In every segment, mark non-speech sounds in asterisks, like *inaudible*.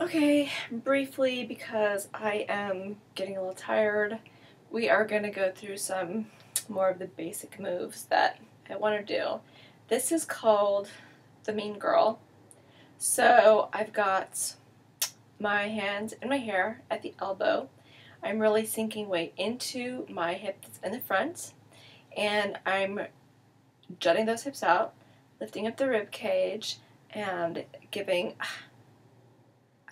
Okay, briefly, because I am getting a little tired, we are going to go through some more of the basic moves that I want to do. This is called the Mean Girl. So I've got my hands in my hair at the elbow. I'm really sinking weight into my hip that's in the front, and I'm jutting those hips out, lifting up the rib cage, and giving ah,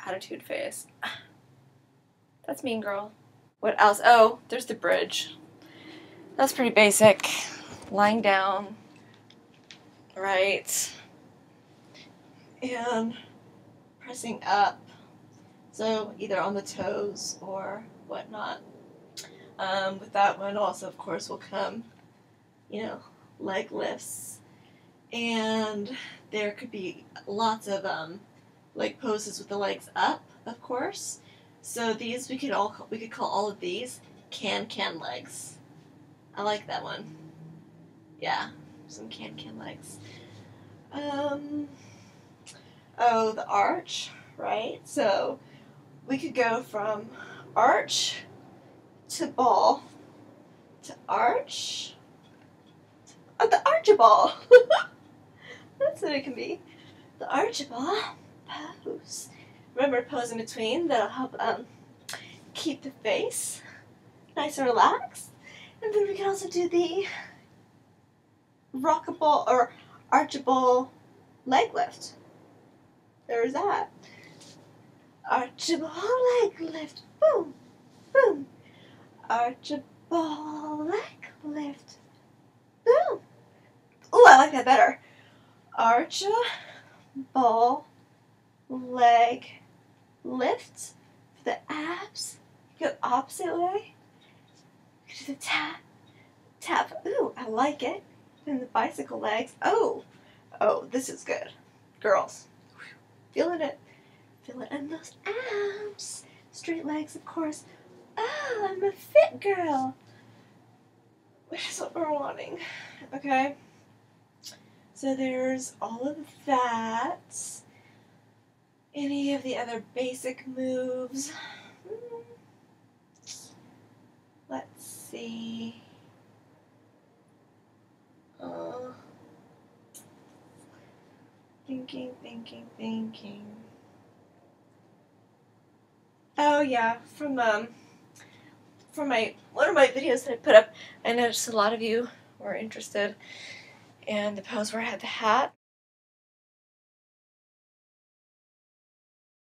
attitude face. *sighs* That's mean girl. What else? Oh, there's the bridge. That's pretty basic. Lying down. Right. And pressing up. So either on the toes or whatnot. Um, with that one also, of course, will come, you know, leg lifts. And there could be lots of um, leg poses with the legs up, of course. So these we could all we could call all of these can can legs. I like that one. Yeah, some can can legs. Um, oh, the arch, right? So we could go from arch to ball to arch. Oh, the archibald. *laughs* That's what it can be. The archibald pose. Remember pose in between that'll help um, keep the face nice and relaxed. And then we can also do the rockable or archable leg lift. There's that. Archable leg lift. Boom, boom. Archable leg lift. Boom. Oh, I like that better. Archable leg lift for the abs. Go opposite way. Do the tap, tap. Ooh, I like it. Then the bicycle legs. Oh, oh, this is good. Girls, feeling it. Feel it in those abs. Straight legs, of course. Oh, I'm a fit girl. Which is what we're wanting. Okay. So there's all of that any of the other basic moves. Let's see. Uh, thinking, thinking, thinking. Oh yeah, from um, from my one of my videos that I put up, I noticed a lot of you were interested in the pose where I had the hat.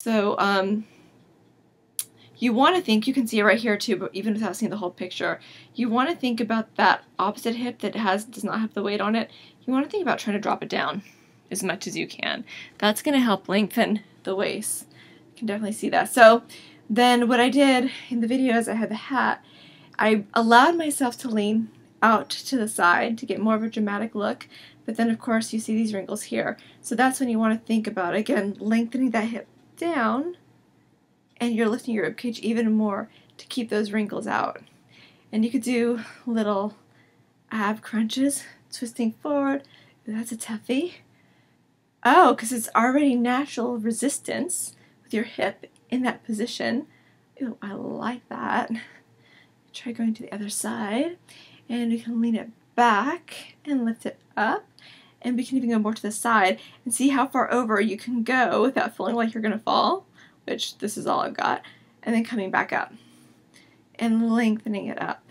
So um, you want to think, you can see it right here too, but even without seeing the whole picture, you want to think about that opposite hip that has does not have the weight on it. You want to think about trying to drop it down as much as you can. That's going to help lengthen the waist. You can definitely see that. So then what I did in the video is I had the hat. I allowed myself to lean out to the side to get more of a dramatic look. But then, of course, you see these wrinkles here. So that's when you want to think about, again, lengthening that hip down and you're lifting your ribcage even more to keep those wrinkles out. And you could do little ab crunches, twisting forward. That's a toughie. Oh, because it's already natural resistance with your hip in that position. Ooh, I like that. Try going to the other side. And we can lean it back and lift it up and we can even go more to the side and see how far over you can go without feeling like you're going to fall, which this is all I've got, and then coming back up and lengthening it up.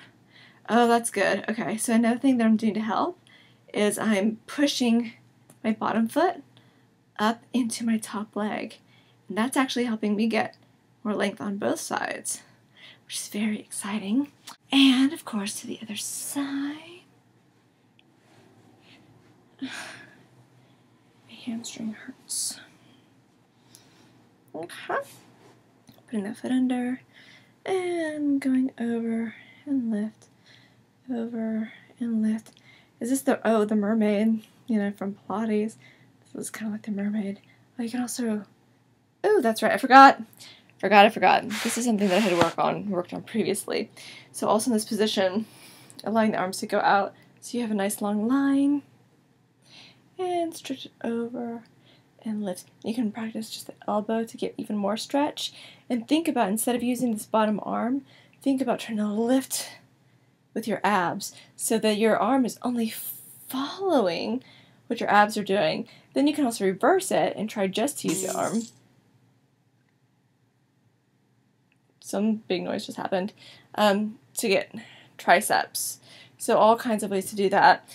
Oh, that's good. Okay, so another thing that I'm doing to help is I'm pushing my bottom foot up into my top leg. And that's actually helping me get more length on both sides, which is very exciting. And of course, to the other side. My hamstring hurts. Okay. Putting that foot under and going over and lift, over and lift. Is this the, oh, the mermaid, you know, from Pilates? This is kind of like the mermaid. Oh, you can also, oh, that's right, I forgot. Forgot, I forgot. This is something that I had to work on, worked on previously. So also in this position, allowing the arms to go out so you have a nice long line and stretch it over and lift. You can practice just the elbow to get even more stretch. And think about, instead of using this bottom arm, think about trying to lift with your abs so that your arm is only following what your abs are doing. Then you can also reverse it and try just to use your arm. Some big noise just happened. Um, to get triceps. So all kinds of ways to do that.